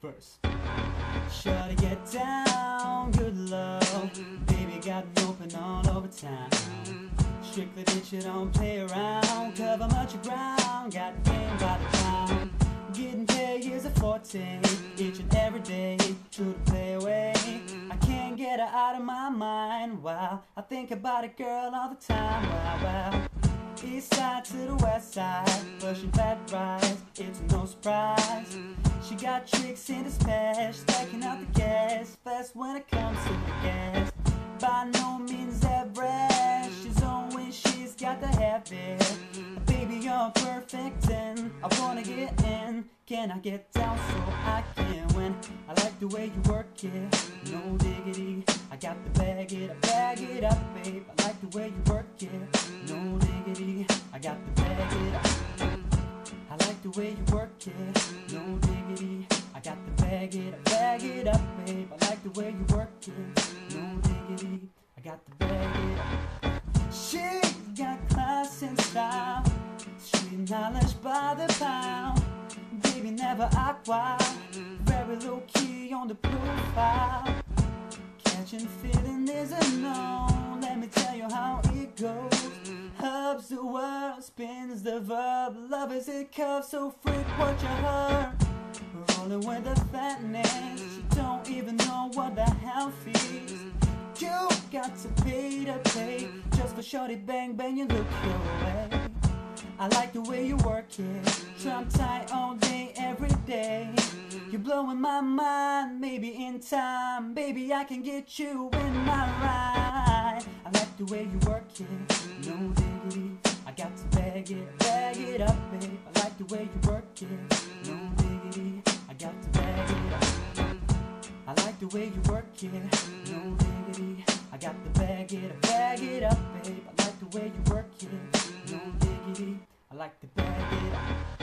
first. Shorty get down, good love. Mm-hmm. Baby got me open all over town. Mm-hmm. Strictly bitch, you don't play around. Cover much ground, got game by the pound. Mm-hmm. Getting paid is a forte, each and every day. True to play away. I can't get her out of my mind. Wow, I think about a girl all the time. Wow, wow. East side to the west side, pushing fat rides, it's no surprise. She got tricks in the stash, stacking out the gas, fast when it comes to the gas. By no means average, she's on she's got the habit. Baby, you're perfect and I wanna get in. Can I get down so I can win? I like the way you work it, no diggity. I got to bag it, I bag it up, babe. I like the way you work it, got it up. I like the way you work it, no diggity. I got to bag it, bag it up, babe. I like the way you work it, no diggity. I got to bag it up. She got class and style, street knowledge by the pound. Baby, never wild, very low key on the profile. Catching feeling is a no. Let me tell you the world, spins the verb. Love is a curve, so freak what you heard. Rolling with the fatness, you don't even know what the hell feels. You got to pay to play just for shorty bang bang. You look your way. I like the way you work it. Trump tight all day, every day. You're blowing my mind, maybe in time. Baby, I can get you in my ride. I like the way you work it, no diggity. I got to bag it, bag it up, babe. I like the way you work it. No diggity, I got to bag it up. I like the way you work it. No diggity, I got to bag it, bag it up, babe. I like the way you work it. No diggity, I like to bag it up.